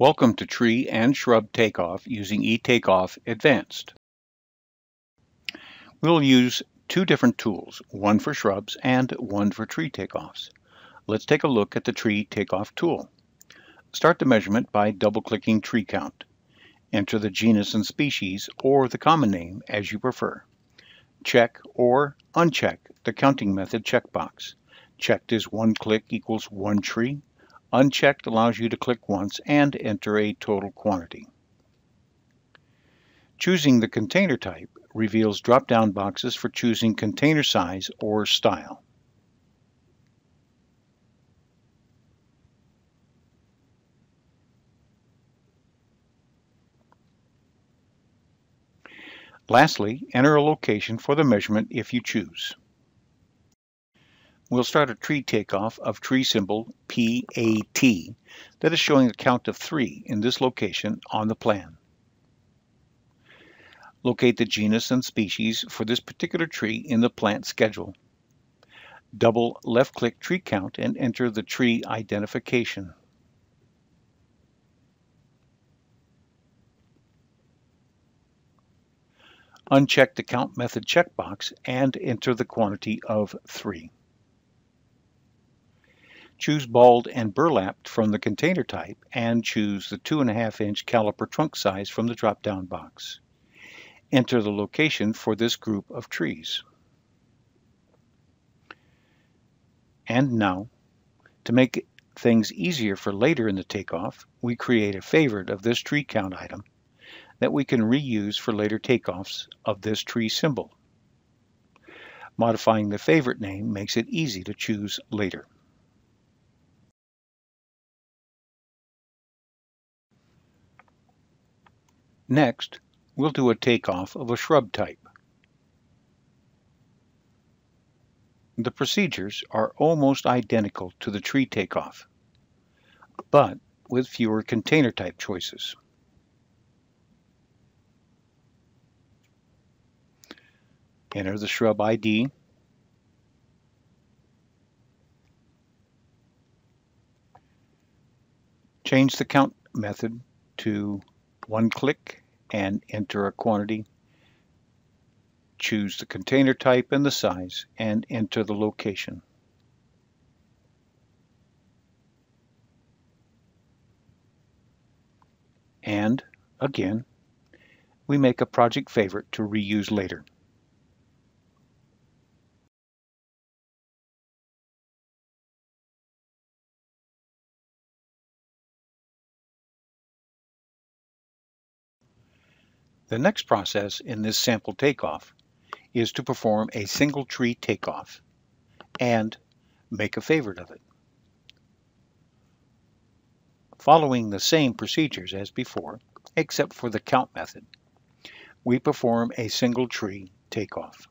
Welcome to Tree and Shrub Takeoff using eTakeoff Advanced. We'll use two different tools, one for shrubs and one for tree takeoffs. Let's take a look at the tree takeoff tool. Start the measurement by double-clicking tree count. Enter the genus and species or the common name as you prefer. Check or uncheck the counting method checkbox. Checked is one click equals one tree, Unchecked allows you to click once and enter a total quantity. Choosing the container type reveals drop-down boxes for choosing container size or style. Lastly, enter a location for the measurement if you choose. We'll start a tree takeoff of tree symbol PAT that is showing a count of 3 in this location on the plan. Locate the genus and species for this particular tree in the plant schedule. Double left-click tree count and enter the tree identification. Uncheck the count method checkbox and enter the quantity of 3. Choose balled and burlapped from the container type and choose the 2.5 inch caliper trunk size from the drop-down box. Enter the location for this group of trees. And now, to make things easier for later in the takeoff, we create a favorite of this tree count item that we can reuse for later takeoffs of this tree symbol. Modifying the favorite name makes it easy to choose later. Next, we'll do a takeoff of a shrub type. The procedures are almost identical to the tree takeoff, but with fewer container type choices. Enter the shrub ID, change the count method to one click and enter a quantity. Choose the container type and the size and enter the location. And again, we make a project favorite to reuse later. The next process in this sample takeoff is to perform a single tree takeoff and make a favorite of it. Following the same procedures as before, except for the count method, we perform a single tree takeoff.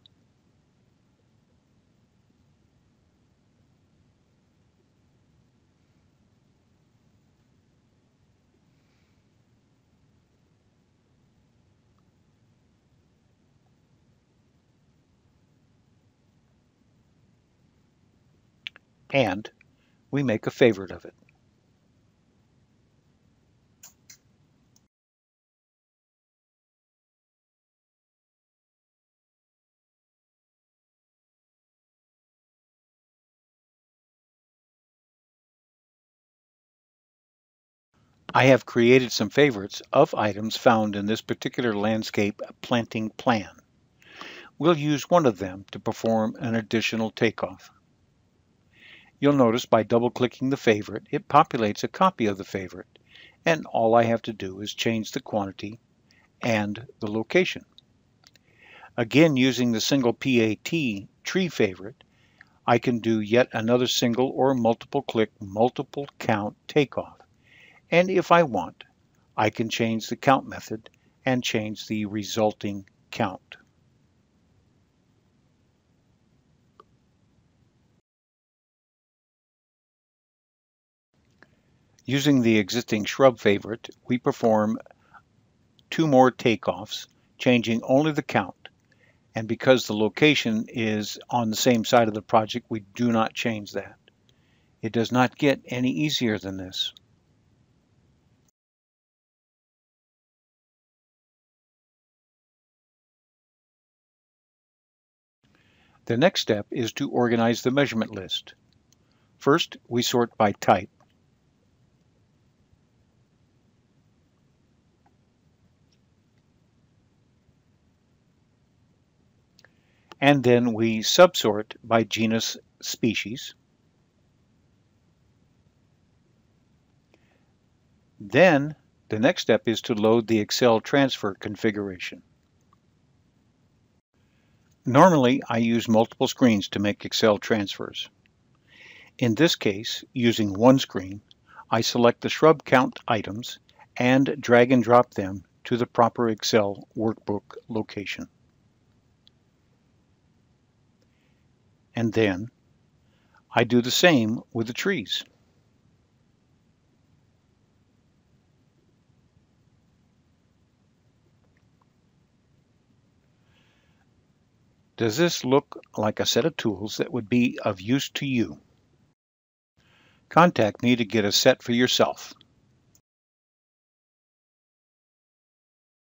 And we make a favorite of it. I have created some favorites of items found in this particular landscape planting plan. We'll use one of them to perform an additional takeoff. You'll notice by double-clicking the favorite, it populates a copy of the favorite, and all I have to do is change the quantity and the location. Again, using the single PAT tree favorite, I can do yet another single or multiple click, multiple count takeoff. And if I want, I can change the count method and change the resulting count. Using the existing shrub favorite, we perform two more takeoffs, changing only the count. And because the location is on the same side of the project, we do not change that. It does not get any easier than this. The next step is to organize the measurement list. First, we sort by type. And then we subsort by genus species. Then the next step is to load the Excel transfer configuration. Normally, I use multiple screens to make Excel transfers. In this case, using one screen, I select the shrub count items and drag and drop them to the proper Excel workbook location. And then I do the same with the trees. Does this look like a set of tools that would be of use to you? Contact me to get a set for yourself.